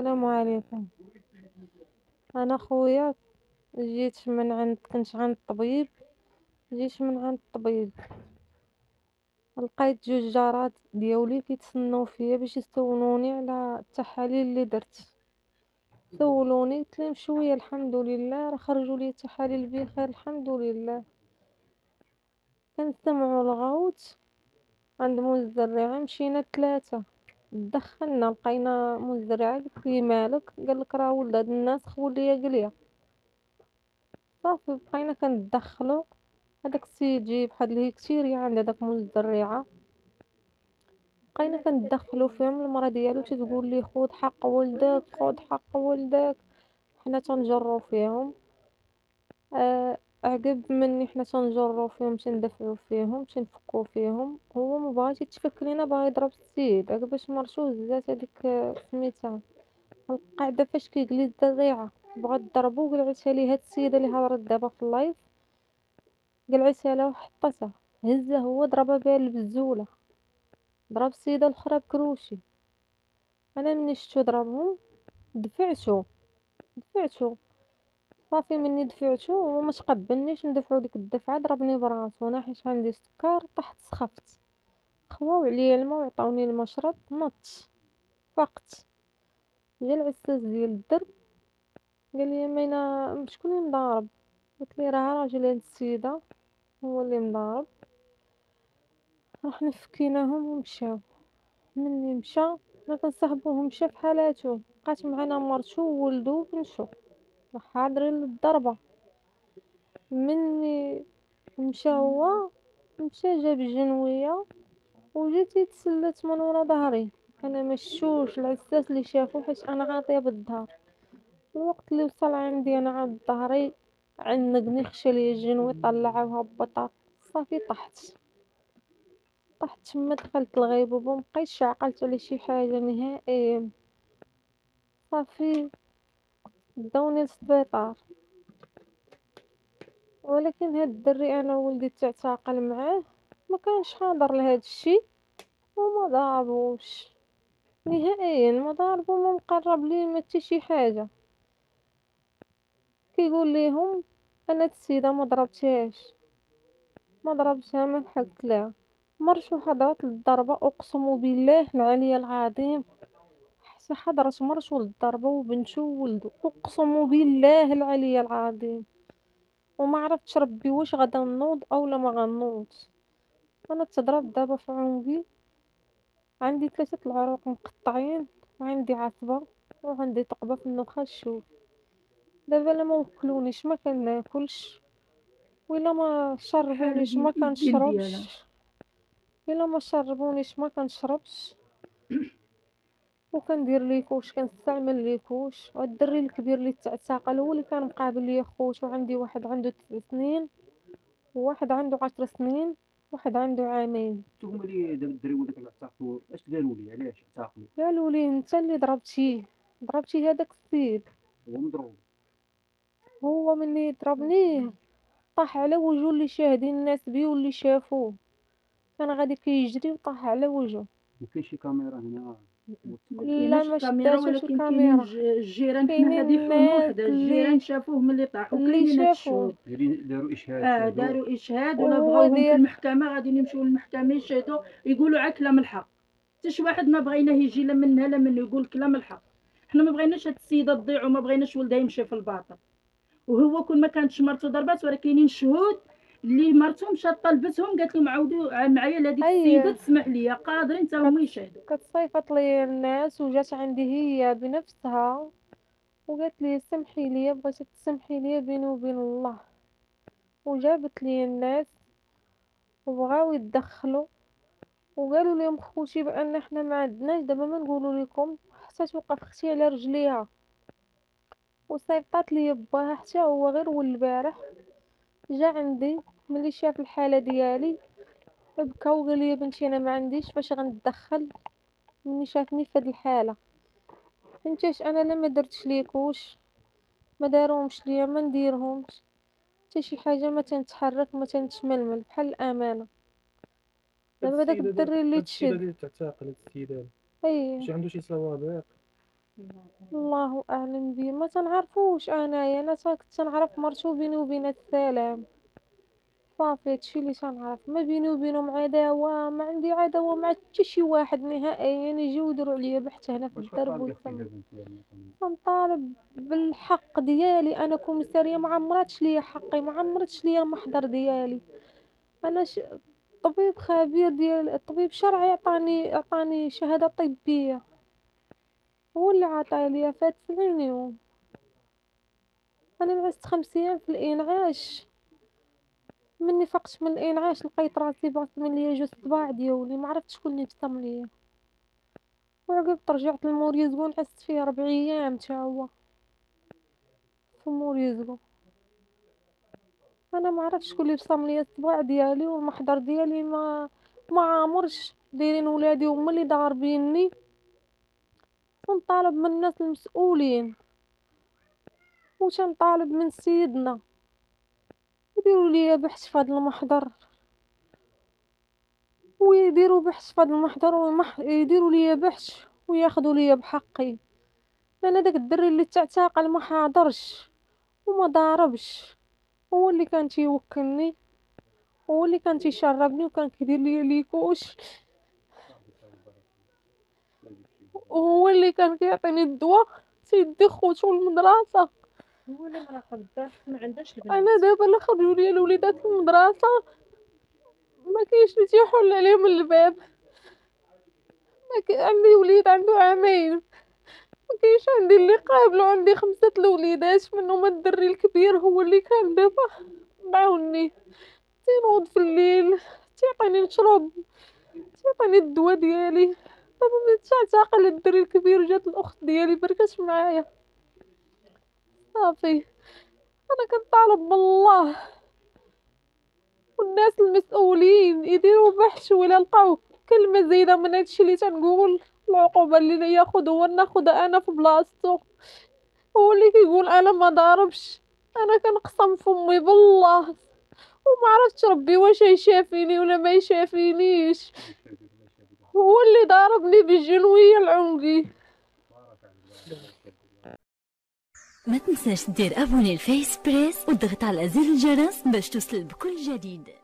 السلام عليكم. أنا خويا جيت من عند كنت عند الطبيب جيت من عند الطبيب لقيت جوج جارات دياولي كيتسناو فيا باش يسولوني على التحاليل اللي درت. سولوني قلت لهم شوية الحمد لله راه خرجوا لي التحاليل بخير الحمد لله. كنستمعوا الغوت عند مزرعة مشينا ثلاثة. دخلنا لقينا مزرعة قلت ليه مالك؟ قالك راه ولد هاد الناس خول ليا قليه صافي بقينا كندخلو. هداك السيد جايب واحد الهيكتيريا عند هداك المزرعه بقينا كندخلو فيهم. المرا ديالو تتقول ليه خذ حق ولدك خذ حق ولدك. حنا تنجرو فيهم. آه عقب مني حنا تنجرو فيهم تندفعو فيهم تنفكو فيهم. هو مبغاش يتفك لينا باغي يضرب السيد. عقباش مرتو هزات هاديك سميتها القاعدة فاش كيجلي الذريعه بغات ضربو قلعتها ليه هاد السيدة اللي هضرت دابا في ال live؟ قلعتها له وحطتها. هزه هو ضربها بها البزوله ضرب السيدة الأخرى بكروشي. أنا مني شفتو ضربهم دفعتو. دفعتو. صافي مني دفعتو هو ما تقبلنيش ندفعو ديك الدفعة ضربني براسو أنا حيت عندي السكر طحت سخفت. خواو عليا الماء وعطاوني المشرب نضت فقت. جا العساس ديال الدرب قال لي مينا شكون اللي مضارب؟ قلت ليه راه راجل هاد السيدة هو اللي مضارب. رحنا فكيناهم ومشاو. مني مشى حنا كنصاحبوه مشى فحالاتو بقات معانا مرتو وولدو ومشاو حاضرين للضربة. مني مشى هو مشى جاب الجنوية وجيت تسلت من ورا ظهري. أنا ما شفتوش العساس اللي شافو حيت أنا عاطيه بالظهر الوقت اللي وصل عندي أنا عاد ظهري عنقني خشى ليا الجنوي طلعها وهبطها صافي طحت. طحت تما دخلت الغيبوبة مبقيتش عقلت على شي حاجة نهائيا. صافي. داوني للسبيطار. ولكن هاد الدري أنا ولدي تعتقل معاه ما كانش حاضر لهاد الشي وما ضربوش نهائيا ما ضربو ما مقرب ليه ما حتى شي حاجة. كيقول ليهم أنا السيدة ما ضربتهاش. ما ضربتها ما لحقت لها. مرته حضرت للضربة أقسم بالله العلي العظيم. حتى حضرت مرته للضربه وبنته وولدو اقسم بالله العلي العظيم. وما عرفتش ربي واش غادا نوض اولا ما غنوض. أنا تضرب دابا في عنقي عندي ثلاثة العروق مقطعين وعندي عصبة وعندي ثقبه في النخاع الشوك. دابا لا ما وكلونيش ما كناكلش ولا ما شربونيش ما كنشربش. إلا ما شربونيش ما كنشربش. وكندير ليكوش كنستعمل ليكوش والدري الكبير اللي تعتقل هو اللي كان مقابل ليا خوت وعندي واحد عنده تسع سنين وواحد عنده عشر سنين واحد عنده عامين. نتوما اللي دابا الدري ولدك اللي اعتقلوا اش قالوا لي؟ علاش اعتقلوا قالوا لي انت اللي ضربتيه ضربتي هذاك السيد. هو مضروب هو مني ضربنيه طاح على وجهه اللي شاهدين الناس بيه واللي شافوه. كان غادي كيجري وطاح على وجهه. ما كاينش شي كاميرا هنا؟ لا ما شفتهاش ولكن الكاميرا الجيران الناس وحده اللي- الجيران شافوه ملي طاح. اللي وكاينين. الشهود داروا إشهاد آه. داروا إشهاد ولا بغاوهم في المحكمة غادي يمشيو للمحكمة يشهدوا يقولوا عا كلام الحق. حتى شي واحد ما بغيناه يجي لا منها لا منه يقول كلام الحق. حنا ما بغيناش هاد السيدة تضيع وما بغيناش ولدها يمشي في الباطل. وهو كل ما كانتش مرته ضربات ولكن كاينين شهود اللي مرته مشات طلبتهم قالت لهم عاودوا معايا أيه. السيدة تسمح لي قادرين حتى هما يشهدوا كتصيفط لي الناس وجات عندي هي بنفسها وقالت لي سمحي لي بغيتك تسمحي لي بيني وبين الله. وجابت لي الناس وبغاو يتدخلوا. وقالوا لهم خوتي بأن حنا ما عندناش دابا ما نقولوا لكم حتى توقف أختي على رجليها. وصيفطات لي باها حتى هو غير هو البارح جا عندي. ملي شاف الحالة ديالي بكى وقال لي بنتي أنا ما عنديش فاش غنتدخل ملي شافني في هاد الحالة. فهمتيش أنا لا ما درتش ليكوش ما داروهمش ليا ما نديرهمش. حتى شي حاجة ما تنتحرك ما تنتململ بحال الأمانة. دابا داك الدري اللي تشد. تعتقل هاد السيدة. أي. واش عنده شي سوابق؟ الله أعلم بيه ما تنعرفوش أنايا أنا كنت تنعرف مرتو بيني وبينها السلام. صافي هادشي اللي تنعرف ما بيني وبينهم عداوة ما عندي عداوة مع حتى شي واحد نهائيا. يجيو يديروا عليا بحث هنا في الدرب مثلا كنطالب بالحق ديالي. أنا كوميسارية ما عمراتش ليا حقي ما عمرتش ليا المحضر ديالي. أنا ش... طبيب خبير ديال الطبيب شرعي عطاني عطاني شهادة طبية. هو اللي عطاها ليا فات سبعين يوم أنا نعست خمس أيام في الإنعاش. مني فقت من الانعاش لقيت راسي بغسم ليا جوج صباع ديالي ما عرفتش شكون اللي بصم ليا. وعقبت رجعت لموريزقو نعست فيه ربع أيام تا هو. في موريزقو أنا ما عرفتش شكون اللي بصم ليا الصباع ديالي والمحضر ديالي ما ما عامرش دايرين ولادي هما اللي ضاربيني. ونطالب من الناس المسؤولين. وتنطالب من سيدنا. يديروا ليا بحث في هذا المحضر. ويديروا بحث في هذا المحضر ومح... يديروا ليا بحث وياخذوا ليا بحقي. لأن داك الدري اللي تعتقل ما حاضرش وما ضاربش. هو اللي كان تيوكلني. هو اللي كان تيشربني وكان كيدير لي les couches. وهو اللي كان كيعطيني الدواء تيدي خوتو المدرسة هو اللي قدرش ما عندهاش البنات. أنا دابا اللي خرجوا لي الوليدات المدرسة. ما كاينش اللي تيحل عليهم الباب. ما عندي وليد عنده عامين. ما كاينش عندي اللي قابلو عندي خمسة الوليدات منهم الدري الكبير هو اللي كان دابا معاوني تينوض في الليل تيعطيني نشرب تيعطيني الدواء ديالي. دابا ملي تعتقل الدري الكبير جات الأخت ديالي بركات معايا. صافي أنا كنطالب بالله. والناس المسؤولين يديروا بحث ولا لقاو كلمة زايدة من هادشي اللي تنقول. العقوبة اللي ياخد هو ناخدها أنا في بلاصتو. هو اللي كيقول أنا ما ضاربش. أنا كنقسم فمي بالله. وما عرفتش ربي واش يشافيني ولا ما يشافينيش. هو اللي ضاربني بالجنوية العنقي ما تنساش دير abonner الفيس بريس وضغط على زر الجرس باش توصل بكل جديد.